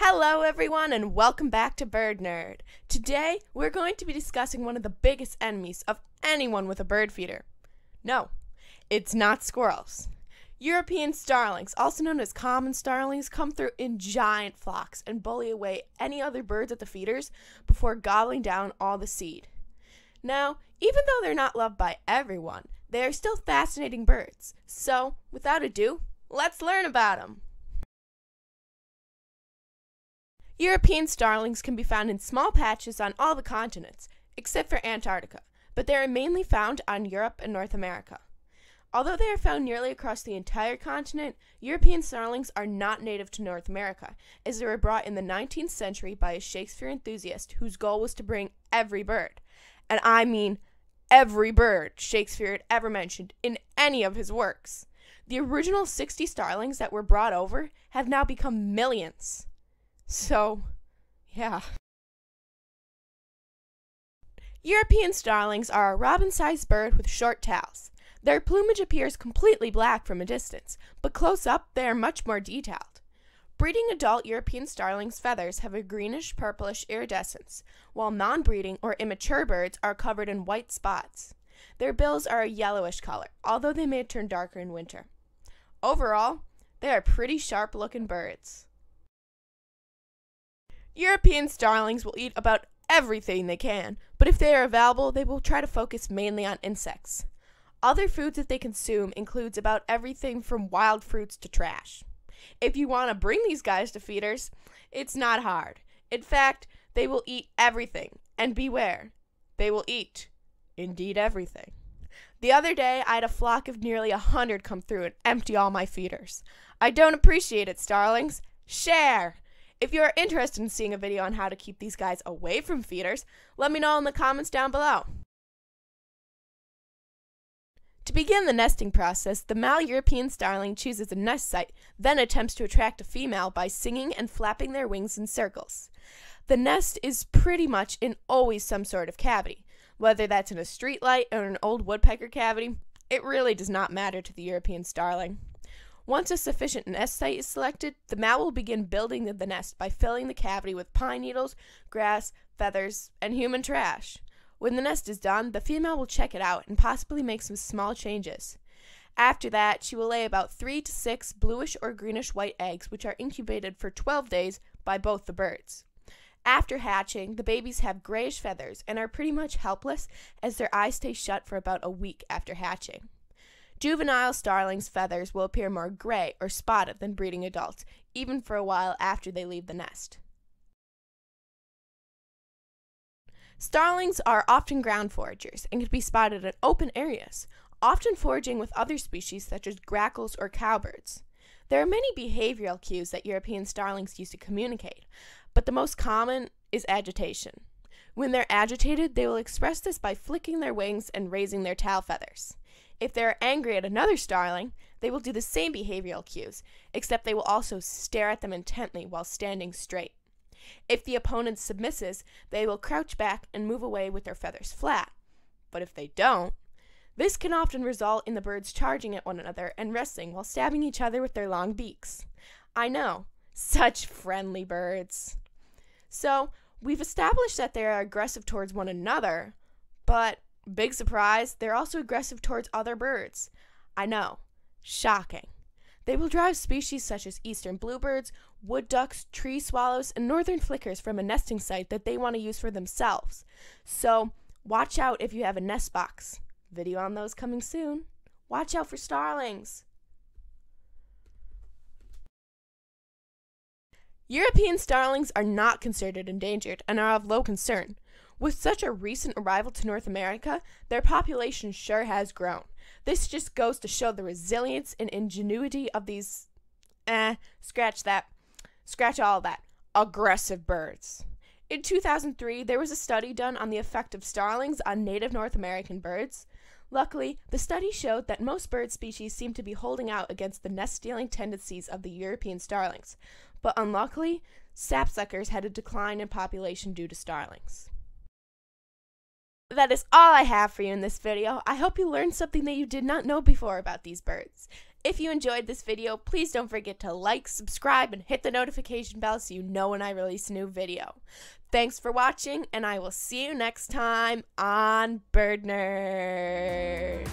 Hello, everyone, and welcome back to Bird Nerd. Today, we're going to be discussing one of the biggest enemies of anyone with a bird feeder. No, it's not squirrels. European starlings, also known as common starlings, come through in giant flocks and bully away any other birds at the feeders before gobbling down all the seed. Now, even though they're not loved by everyone, they are still fascinating birds. So, without ado, let's learn about them. European starlings can be found in small patches on all the continents, except for Antarctica, but they are mainly found on Europe and North America. Although they are found nearly across the entire continent, European starlings are not native to North America, as they were brought in the 19th century by a Shakespeare enthusiast whose goal was to bring every bird, and I mean every bird Shakespeare had ever mentioned in any of his works. The original 60 starlings that were brought over have now become millions. So, yeah. European starlings are a robin sized bird with short tails. Their plumage appears completely black from a distance, but close up they are much more detailed. Breeding adult European starlings' feathers have a greenish purplish iridescence, while non breeding or immature birds are covered in white spots. Their bills are a yellowish color, although they may turn darker in winter. Overall, they are pretty sharp looking birds. European starlings will eat about everything they can, but if they are available, they will try to focus mainly on insects. Other foods that they consume includes about everything from wild fruits to trash. If you want to bring these guys to feeders, it's not hard. In fact, they will eat everything, and beware, they will eat indeed everything. The other day, I had a flock of nearly a hundred come through and empty all my feeders. I don't appreciate it, starlings. Share! If you are interested in seeing a video on how to keep these guys away from feeders, let me know in the comments down below. To begin the nesting process, the male European starling chooses a nest site, then attempts to attract a female by singing and flapping their wings in circles. The nest is pretty much in always some sort of cavity. Whether that's in a streetlight or an old woodpecker cavity, it really does not matter to the European starling. Once a sufficient nest site is selected, the male will begin building the nest by filling the cavity with pine needles, grass, feathers, and human trash. When the nest is done, the female will check it out and possibly make some small changes. After that, she will lay about 3 to 6 bluish or greenish white eggs, which are incubated for 12 days by both the birds. After hatching, the babies have grayish feathers and are pretty much helpless as their eyes stay shut for about a week after hatching. Juvenile starlings' feathers will appear more gray or spotted than breeding adults, even for a while after they leave the nest. Starlings are often ground foragers and can be spotted in open areas, often foraging with other species such as grackles or cowbirds. There are many behavioral cues that European starlings use to communicate, but the most common is agitation. When they're agitated, they will express this by flicking their wings and raising their tail feathers. If they are angry at another starling, they will do the same behavioral cues, except they will also stare at them intently while standing straight. If the opponent submisses, they will crouch back and move away with their feathers flat. But if they don't, this can often result in the birds charging at one another and wrestling while stabbing each other with their long beaks. I know, such friendly birds. So, we've established that they are aggressive towards one another, but Big surprise, they're also aggressive towards other birds. I know. Shocking. They will drive species such as eastern bluebirds, wood ducks, tree swallows, and northern flickers from a nesting site that they want to use for themselves. So, watch out if you have a nest box. Video on those coming soon. Watch out for starlings. European starlings are not considered endangered and are of low concern. With such a recent arrival to North America, their population sure has grown. This just goes to show the resilience and ingenuity of these, eh, scratch that, scratch all that, aggressive birds. In 2003, there was a study done on the effect of starlings on native North American birds. Luckily, the study showed that most bird species seem to be holding out against the nest stealing tendencies of the European starlings, but unluckily, sapsuckers had a decline in population due to starlings. That is all I have for you in this video. I hope you learned something that you did not know before about these birds. If you enjoyed this video, please don't forget to like, subscribe, and hit the notification bell so you know when I release a new video. Thanks for watching, and I will see you next time on Bird Nerd.